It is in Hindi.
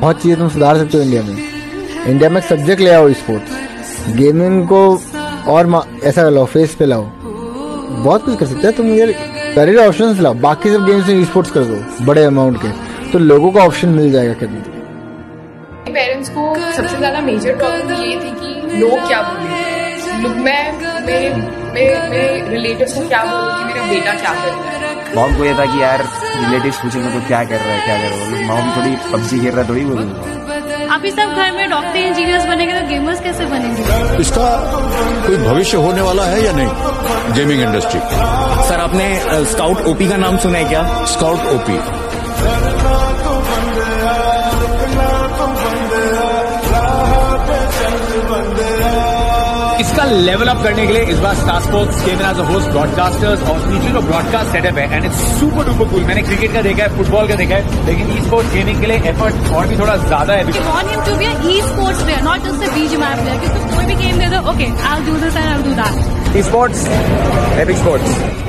बहुत चीज़ें तुम सुधार सकते हो इंडिया में। इंडिया में सब्जेक्ट ले आओ स्पोर्ट्स गेमिंग को और ऐसा लाओ फेस पे लाओ। बहुत कुछ कर सकते हैं। तुम यार करियर ऑप्शन लाओ। बाकी सब गेम्स में स्पोर्ट्स कर दो, बड़े अमाउंट के। तो लोगों को ऑप्शन मिल जाएगा कभी पेरेंट्स को सबसे ज़्यादा मेजर प्रॉब्लम ये थी कि लोग क्या बोले। मैं, मेरे मेरे मेरे रिलेटिव्स को क्या बोलूँ कि मेरा बेटा क्या कर रहा है। मॉम को ये था कि यार रिलेटिव पूछेंगे तो क्या कर रहा है क्या कर रहा है? मॉम थोड़ी पबजी खेल रहा है थोड़ी बोलूँगा। अभी सब घर में डॉक्टर इंजीनियर्स बनेंगे तो गेमर्स कैसे बनेंगे? इसका कोई भविष्य होने वाला है या नहीं? गेमिंग इंडस्ट्री सर आपने स्काउट ओपी का नाम सुना है क्या? स्काउट ओपी इसका लेवल अप करने के लिए इस बार Star Sports came as a host broadcasters और नीचे जो ब्रॉडकास्ट सेटअप है and it's super duper cool मैंने क्रिकेट का देखा है फुटबॉल का देखा है लेकिन ई स्पोर्ट्स गेमिंग के लिए एफर्ट और भी थोड़ा ज़्यादा है because want you to be an e-sports player, not just a BGMI player. क्योंकि कोई भी गेम दे दो, okay I do this and I do that esports epic sports